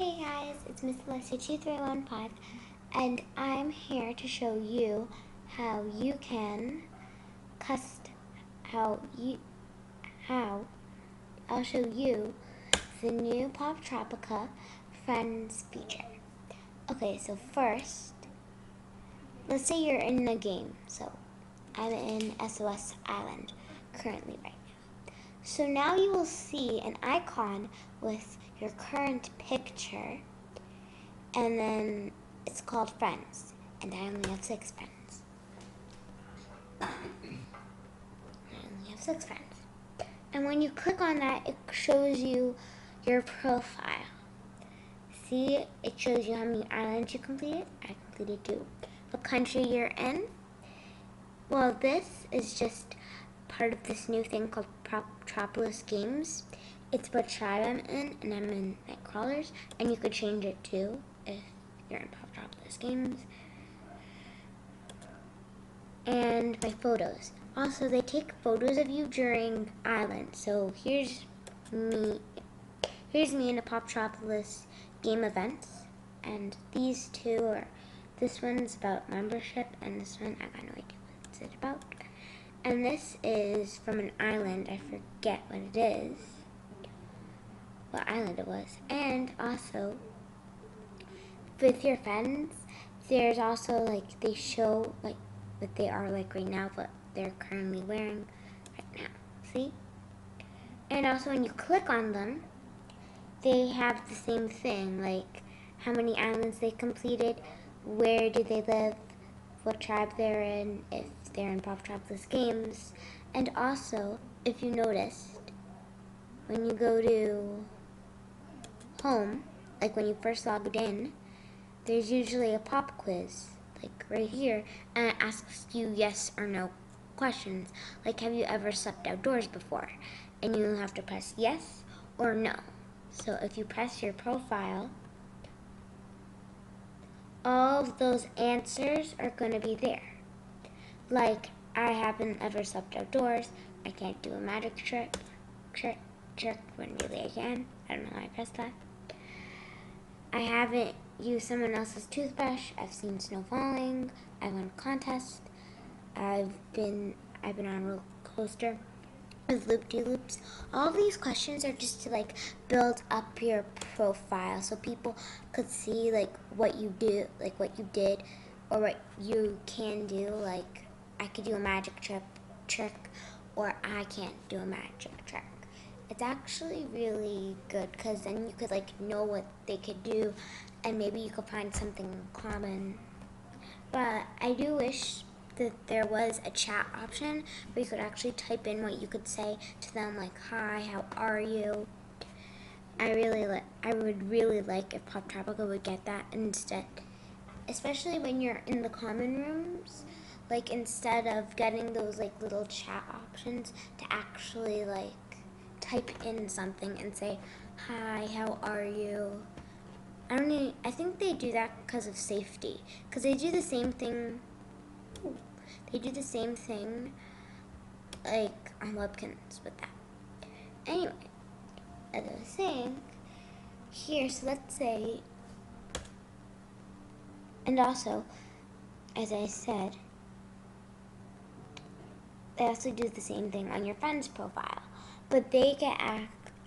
Hey guys, it's Miss Alessia2315 and I'm here to show you how you can cust how you how I'll show you the new Poptropica Friends feature. Okay, so first let's say you're in a game. So I'm in SOS Island currently right now. So now you will see an icon with your current picture and then it's called friends and I only have six friends. I only have six friends. And when you click on that, it shows you your profile. See, it shows you how many islands you completed. I completed two. What country you're in. Well, this is just part of this new thing called Poptropolis Games. It's what tribe I'm in, and I'm in Nightcrawlers, and you could change it too if you're in Poptropolis Games. And my photos. Also, they take photos of you during Island. So here's me. Here's me in a Poptropolis game events, and these two are. This one's about membership, and this one I got no idea what's it about. And this is from an island. I forget what it is what island it was. And also, with your friends, there's also like, they show like what they are like right now, what they're currently wearing right now. See? And also when you click on them, they have the same thing, like how many islands they completed, where do they live, what tribe they're in, if they're in Pop Poptropolis Games, and also, if you noticed, when you go to home, like when you first logged in, there's usually a pop quiz, like right here, and it asks you yes or no questions, like have you ever slept outdoors before? And you have to press yes or no. So if you press your profile, all of those answers are going to be there. Like, I haven't ever slept outdoors, I can't do a magic trick, trick, trick when really I can. I don't know why I pressed that. I haven't used someone else's toothbrush. I've seen snow falling. I won a contest. I've been I've been on a roller coaster with loop-de-loops. All these questions are just to like build up your profile so people could see like what you do, like what you did or what you can do. Like I could do a magic trick trick or I can't do a magic trick it's actually really good because then you could like know what they could do and maybe you could find something common. But I do wish that there was a chat option where you could actually type in what you could say to them like, hi, how are you? I really like, I would really like if Poptropica would get that instead, especially when you're in the common rooms, like instead of getting those like little chat options to actually like type in something and say, hi, how are you? I don't know, I think they do that because of safety. Because they do the same thing, they do the same thing like on Webkinz with that. Anyway, as I was saying, here, so let's say, and also, as I said, they also do the same thing on your friend's profile but they get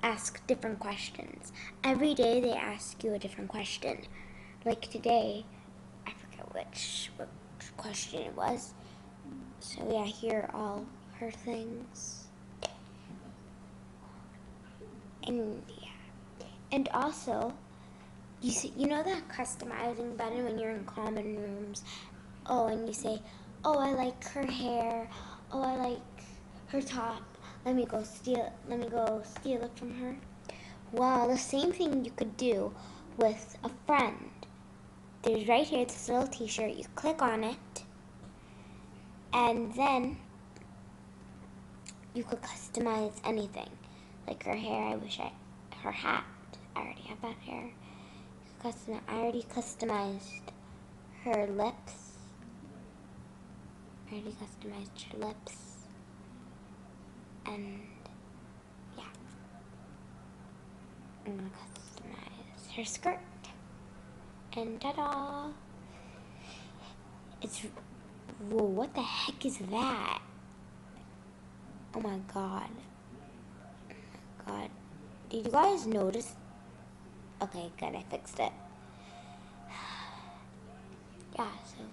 asked different questions. Every day they ask you a different question. Like today, I forget which, which question it was. So yeah, here are all her things. And yeah. And also, you see, you know that customizing button when you're in common rooms? Oh, and you say, oh, I like her hair. Oh, I like her top let me go steal let me go steal it from her. Well, the same thing you could do with a friend. There's right here this little t-shirt. You click on it and then you could customize anything. Like her hair, I wish I her hat. I already have that hair. Custom I already customized her lips. I already customized her lips and yeah, I'm gonna customize her skirt. And ta-da! It's, whoa, what the heck is that? Oh my god. Oh god. Did you guys notice? Okay, good, I fixed it. yeah, so.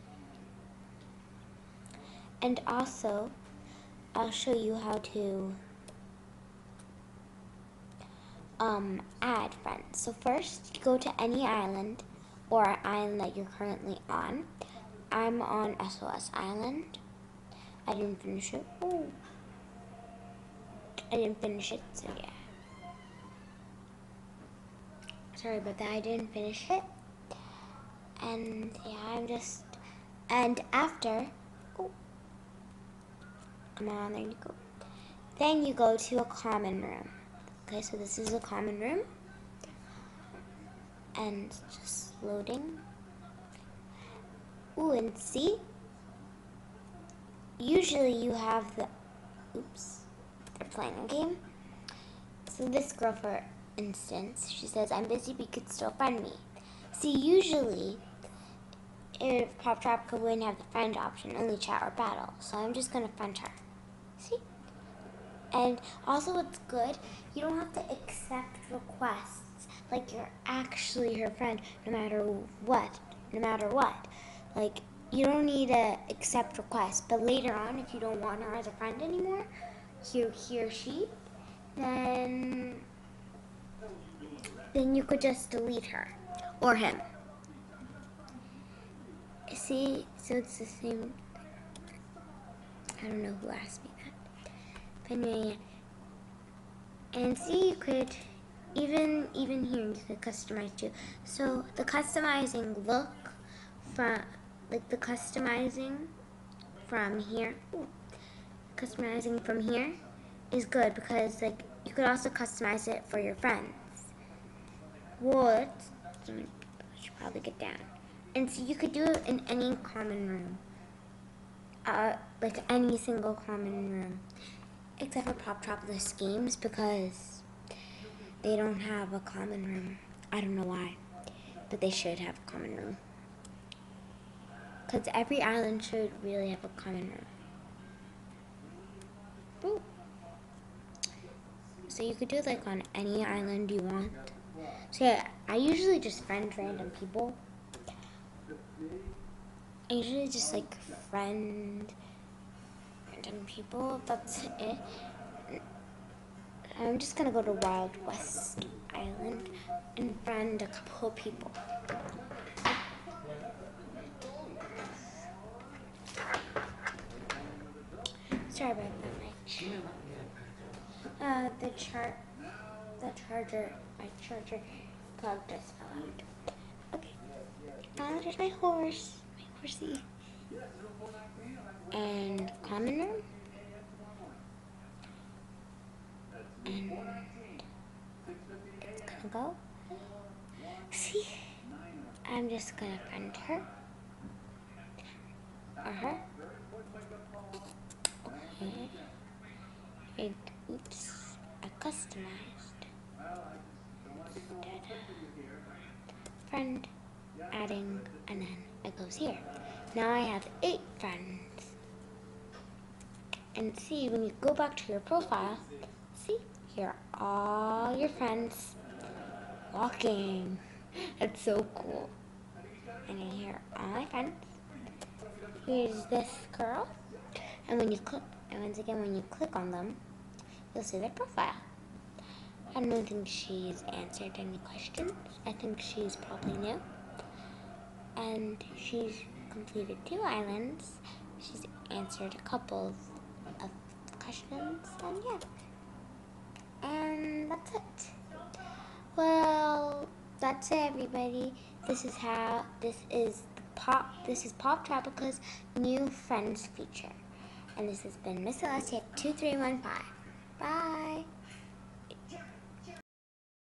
And also, I'll show you how to um, add friends. So first, go to any island or island that you're currently on. I'm on SOS Island. I didn't finish it. Ooh. I didn't finish it, so yeah. Sorry about that, I didn't finish it. And yeah, I'm just, and after, on, there you go. Then you go to a common room. Okay, so this is a common room. And just loading. Ooh, and see? Usually you have the, oops, they're playing a game. So this girl, for instance, she says, I'm busy, but you could still friend me. See, usually, if Poptropica wouldn't have the friend option, only chat or battle. So I'm just going to friend her. See? And also what's good, you don't have to accept requests like you're actually her friend no matter what. No matter what. Like, you don't need to accept requests. But later on, if you don't want her as a friend anymore, he, he or she, then then you could just delete her or him. See, so it's the same. I don't know who asked me. Anyway, and see, you could even even here you could customize too. So the customizing look from like the customizing from here, ooh, customizing from here is good because like you could also customize it for your friends. What? Should probably get down. And so you could do it in any common room. Uh, like any single common room. Except for Poptropolis games because they don't have a common room. I don't know why. But they should have a common room. Because every island should really have a common room. Ooh. So you could do it like on any island you want. So yeah, I usually just friend random people. I usually just like friend random people. That's it. I'm just gonna go to Wild West Island and friend a couple people. Sorry about that, Mike. Uh, the chart, the charger, my charger plug just fell out. Okay. Now there's my horse, my horsey. And Commoner. And it's gonna go. See? I'm just gonna friend her. Or her. Okay. And oops, I customized. Friend, adding, and then it goes here. Now I have eight friends. And see, when you go back to your profile, see, here are all your friends walking. That's so cool. And here are all my friends. Here's this girl. And when you click, and once again, when you click on them, you'll see their profile. I don't think she's answered any questions. I think she's probably new. And she's completed two islands. She's answered a couple of questions, and yeah. And that's it. Well, that's it, everybody. This is how, this is Pop, this is Poptropica's new friends feature. And this has been Miss Alessia 2315. Bye.